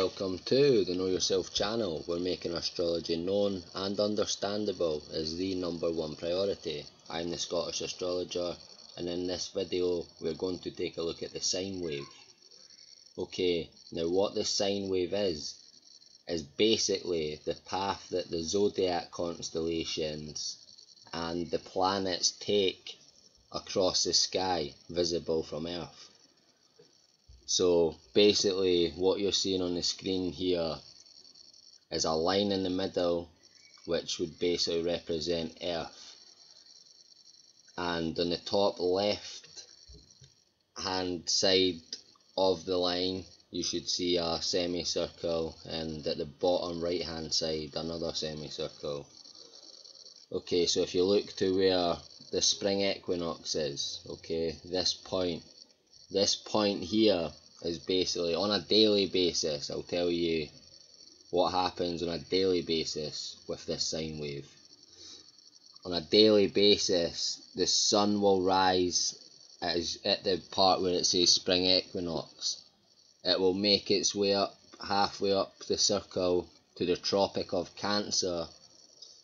welcome to the Know Yourself channel where making astrology known and understandable is the number one priority. I'm the Scottish astrologer and in this video we're going to take a look at the sine wave. Okay, now what the sine wave is, is basically the path that the zodiac constellations and the planets take across the sky visible from Earth. So basically what you're seeing on the screen here is a line in the middle which would basically represent Earth. And on the top left hand side of the line you should see a semicircle and at the bottom right hand side another semicircle. Okay, so if you look to where the spring equinox is, okay, this point, this point here is basically on a daily basis. I'll tell you what happens on a daily basis with this sine wave. On a daily basis, the sun will rise as at the part where it says spring equinox. It will make its way up halfway up the circle to the Tropic of Cancer,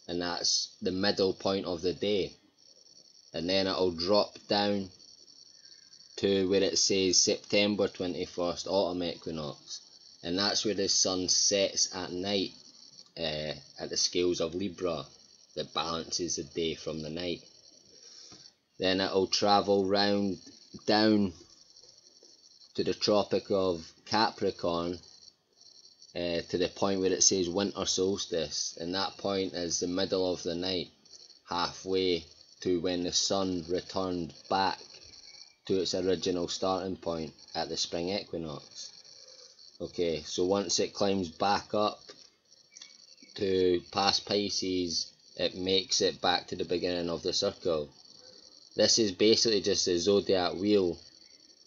and that's the middle point of the day. And then it'll drop down to where it says September 21st, autumn equinox, and that's where the sun sets at night uh, at the scales of Libra that balances the day from the night. Then it'll travel round down to the Tropic of Capricorn uh, to the point where it says winter solstice, and that point is the middle of the night, halfway to when the sun returned back to its original starting point at the spring equinox. Okay, so once it climbs back up to past Pisces, it makes it back to the beginning of the circle. This is basically just a zodiac wheel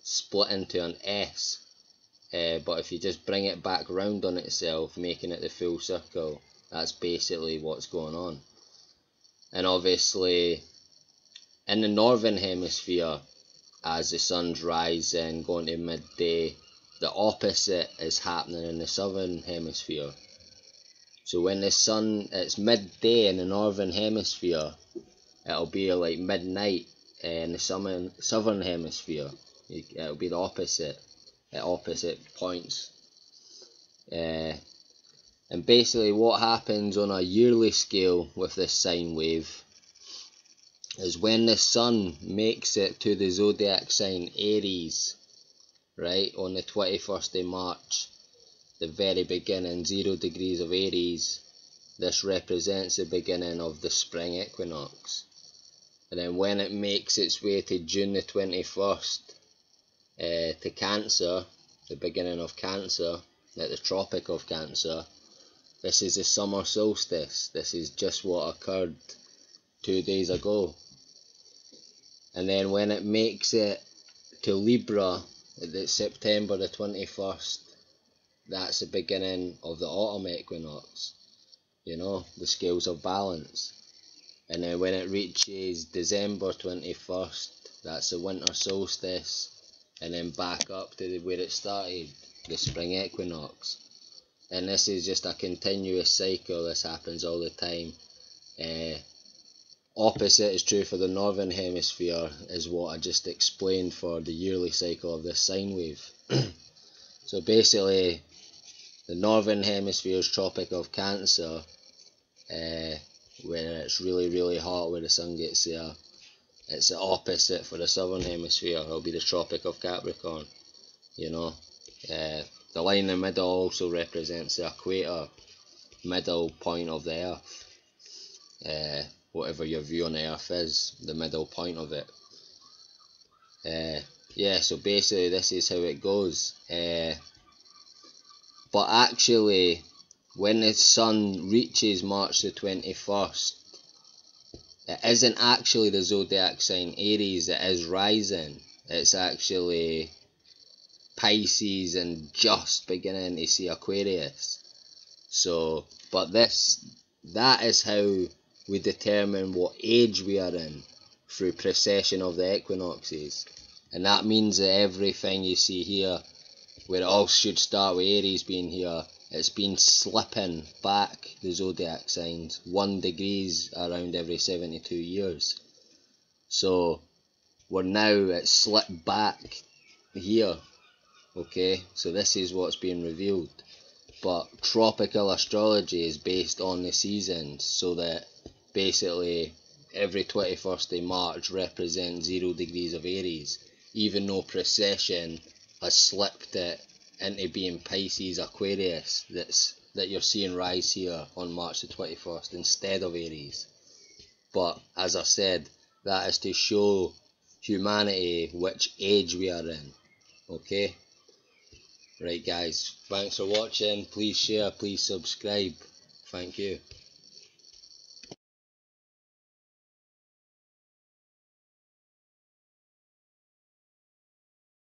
split into an S. Uh, but if you just bring it back round on itself, making it the full circle, that's basically what's going on. And obviously, in the northern hemisphere, as the sun's rising, going to midday. The opposite is happening in the southern hemisphere. So when the sun, it's midday in the northern hemisphere, it'll be like midnight in the southern, southern hemisphere. It'll be the opposite, at opposite points. Uh, and basically what happens on a yearly scale with this sine wave is when the sun makes it to the zodiac sign Aries, right, on the 21st of March, the very beginning, 0 degrees of Aries, this represents the beginning of the spring equinox. And then when it makes its way to June the 21st uh, to Cancer, the beginning of Cancer, at the Tropic of Cancer, this is the summer solstice. This is just what occurred two days ago and then when it makes it to Libra the September the 21st that's the beginning of the autumn equinox you know the scales of balance. And then when it reaches December 21st that's the winter solstice and then back up to the, where it started the spring equinox. And this is just a continuous cycle. This happens all the time. Uh, opposite is true for the northern hemisphere is what I just explained for the yearly cycle of this sine wave. so basically the northern hemisphere's tropic of cancer uh, where it's really really hot where the sun gets there it's the opposite for the southern hemisphere. It'll be the tropic of capricorn you know? Uh, the line in the middle also represents the equator middle point of the earth. Uh, whatever your view on Earth is, the middle point of it. Uh, yeah, so basically this is how it goes. Uh, but actually, when the sun reaches March the 21st, it isn't actually the zodiac sign Aries, that is rising. It's actually Pisces and just beginning to see Aquarius. So, but this, that is how we determine what age we are in through precession of the equinoxes. And that means that everything you see here where it all should start with Aries being here, it's been slipping back the zodiac signs one degrees around every 72 years. So we're now it's slipped back here. Okay, so this is what's being revealed. But tropical astrology is based on the seasons, so that basically every 21st of March represents zero degrees of Aries, even though precession has slipped it into being Pisces Aquarius that's that you're seeing rise here on March the 21st instead of Aries. But as I said, that is to show humanity which age we are in. Okay? Right guys, thanks for watching. Please share, please subscribe. Thank you.